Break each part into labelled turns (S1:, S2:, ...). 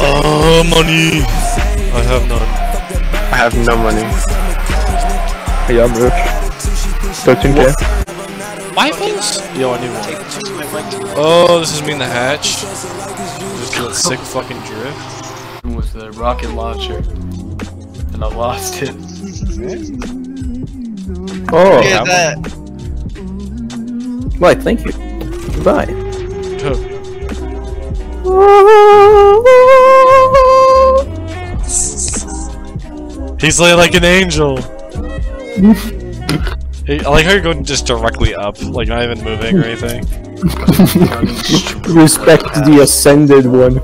S1: Oh, money! I have none.
S2: I have no money.
S3: Yeah, bro. 13k.
S1: Rifles? Yo, I need one. Oh, this is me in the hatch. Just that sick fucking drift.
S4: with the rocket launcher, and I lost it.
S3: Oh,
S5: Look at that.
S3: right, thank you. Goodbye. Oh.
S1: He's like, like an angel. I like how you're going just directly up, like not even moving or anything.
S3: Respect the ascended one.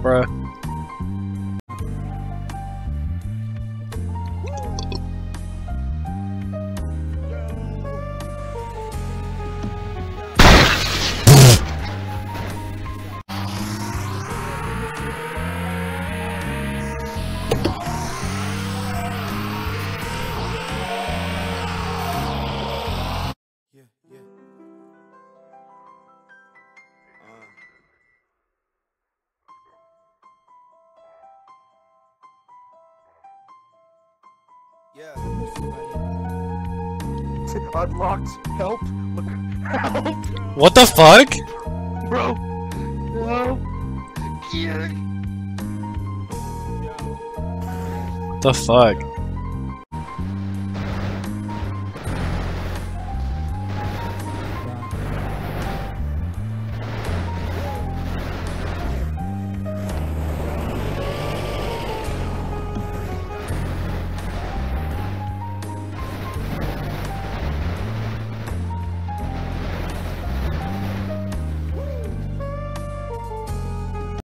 S1: Bruh.
S6: Yeah.
S7: Unlocked. Help. Look. Help.
S1: What the fuck?
S7: Bro. Help. Yeah.
S1: The fuck?